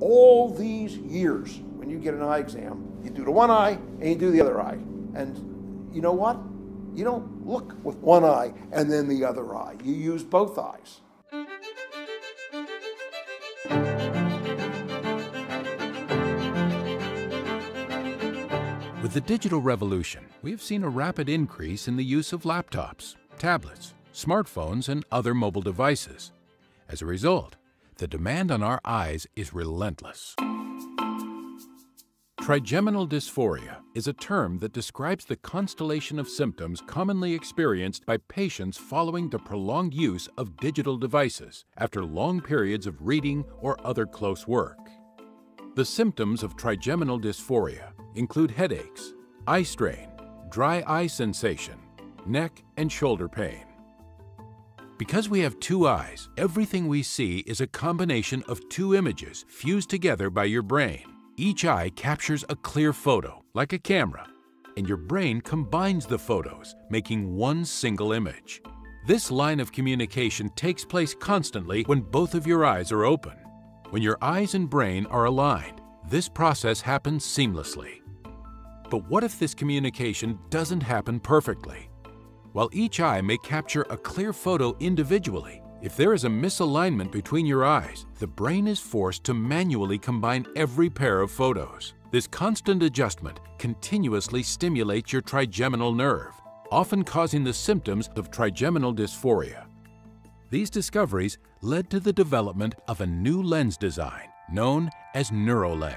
all these years, when you get an eye exam, you do the one eye and you do the other eye. And you know what? You don't look with one eye and then the other eye. You use both eyes. With the digital revolution, we have seen a rapid increase in the use of laptops, tablets, smartphones, and other mobile devices. As a result, the demand on our eyes is relentless. Trigeminal dysphoria is a term that describes the constellation of symptoms commonly experienced by patients following the prolonged use of digital devices after long periods of reading or other close work. The symptoms of trigeminal dysphoria include headaches, eye strain, dry eye sensation, neck and shoulder pain. Because we have two eyes, everything we see is a combination of two images fused together by your brain. Each eye captures a clear photo, like a camera, and your brain combines the photos, making one single image. This line of communication takes place constantly when both of your eyes are open. When your eyes and brain are aligned, this process happens seamlessly. But what if this communication doesn't happen perfectly? While each eye may capture a clear photo individually, if there is a misalignment between your eyes, the brain is forced to manually combine every pair of photos. This constant adjustment continuously stimulates your trigeminal nerve, often causing the symptoms of trigeminal dysphoria. These discoveries led to the development of a new lens design known as NeuroLens.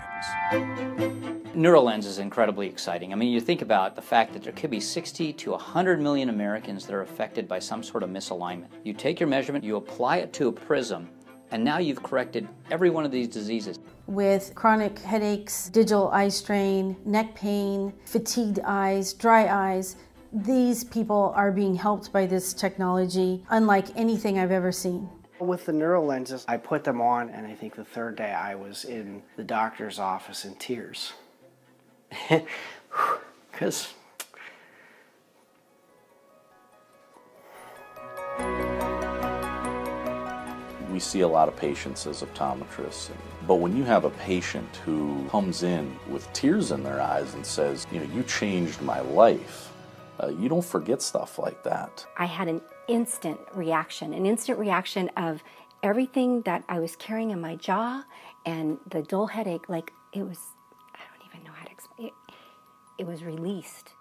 NeuroLens is incredibly exciting. I mean, you think about the fact that there could be 60 to 100 million Americans that are affected by some sort of misalignment. You take your measurement, you apply it to a prism, and now you've corrected every one of these diseases. With chronic headaches, digital eye strain, neck pain, fatigued eyes, dry eyes, these people are being helped by this technology unlike anything I've ever seen. With the NeuroLenses, I put them on, and I think the third day I was in the doctor's office in tears. Because we see a lot of patients as optometrists. But when you have a patient who comes in with tears in their eyes and says, you know, you changed my life, uh, you don't forget stuff like that. I had an instant reaction, an instant reaction of everything that I was carrying in my jaw and the dull headache, like it was, I don't even know how to explain it, it was released.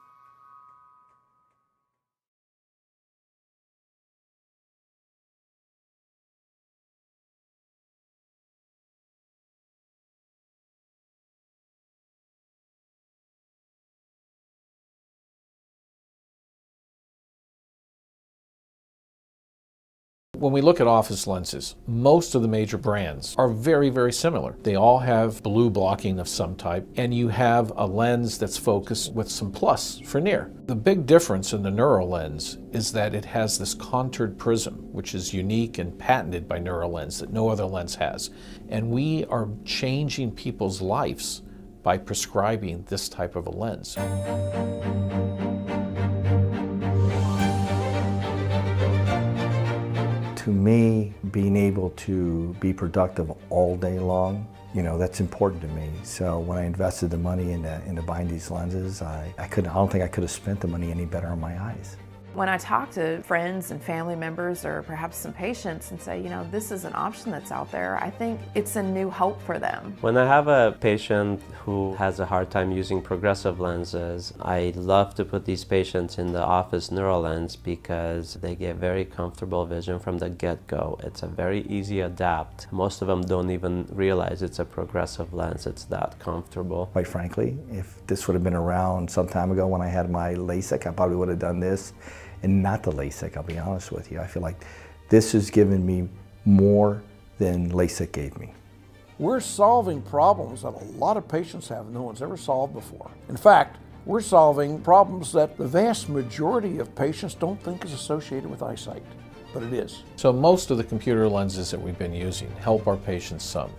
When we look at office lenses, most of the major brands are very, very similar. They all have blue blocking of some type, and you have a lens that's focused with some plus for near. The big difference in the NeuroLens is that it has this contoured prism, which is unique and patented by NeuroLens that no other lens has. And we are changing people's lives by prescribing this type of a lens. To me, being able to be productive all day long, you know, that's important to me. So when I invested the money into, into buying these lenses, I, I, couldn't, I don't think I could have spent the money any better on my eyes. When I talk to friends and family members or perhaps some patients and say, you know, this is an option that's out there, I think it's a new hope for them. When I have a patient who has a hard time using progressive lenses, I love to put these patients in the office NeuroLens because they get very comfortable vision from the get-go. It's a very easy adapt. Most of them don't even realize it's a progressive lens. It's that comfortable. Quite frankly, if this would have been around some time ago when I had my LASIK, I probably would have done this and not the LASIK, I'll be honest with you. I feel like this has given me more than LASIK gave me. We're solving problems that a lot of patients have no one's ever solved before. In fact, we're solving problems that the vast majority of patients don't think is associated with eyesight, but it is. So most of the computer lenses that we've been using help our patients some,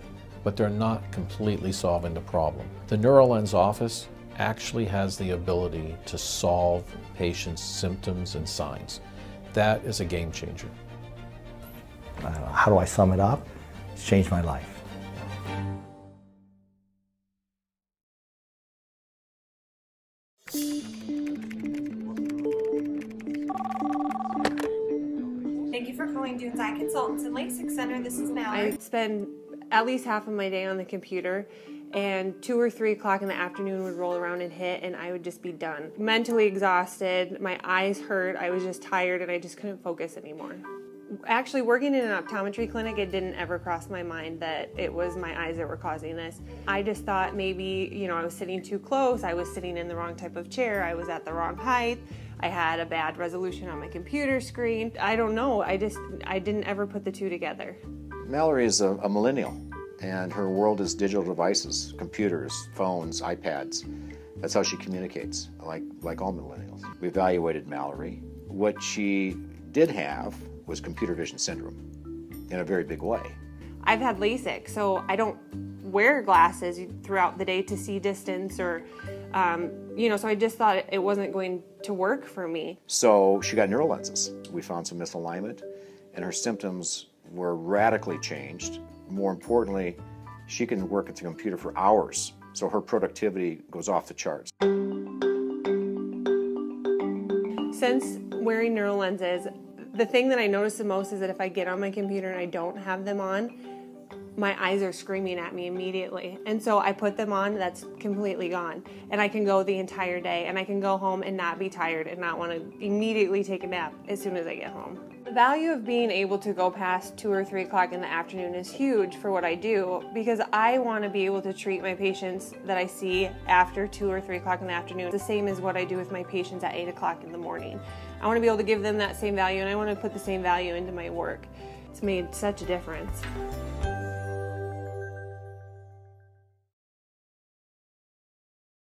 but they're not completely solving the problem. The NeuroLens office actually has the ability to solve patients' symptoms and signs. That is a game changer. Uh, how do I sum it up? It's changed my life. Thank you for calling Dunes Eye Consultants and LASIK Center. This is Mallory. I spend at least half of my day on the computer and two or three o'clock in the afternoon would roll around and hit and i would just be done. Mentally exhausted my eyes hurt i was just tired and i just couldn't focus anymore. Actually working in an optometry clinic it didn't ever cross my mind that it was my eyes that were causing this. I just thought maybe you know i was sitting too close i was sitting in the wrong type of chair i was at the wrong height i had a bad resolution on my computer screen. I don't know i just i didn't ever put the two together. Mallory is a, a millennial and her world is digital devices computers phones ipads. That's how she communicates like like all millennials. We evaluated mallory. What she did have was computer vision syndrome in a very big way. I've had lasik so i don't wear glasses throughout the day to see distance or um, you know so i just thought it wasn't going to work for me. So she got NeuroLenses we found some misalignment and her symptoms were radically changed more importantly, she can work at the computer for hours, so her productivity goes off the charts. Since wearing NeuroLenses, the thing that I notice the most is that if I get on my computer and I don't have them on, my eyes are screaming at me immediately. And so I put them on, that's completely gone. And I can go the entire day and I can go home and not be tired and not want to immediately take a nap as soon as I get home. The value of being able to go past 2 or 3 o'clock in the afternoon is huge for what I do because I want to be able to treat my patients that I see after 2 or 3 o'clock in the afternoon the same as what I do with my patients at 8 o'clock in the morning. I want to be able to give them that same value and I want to put the same value into my work. It's made such a difference.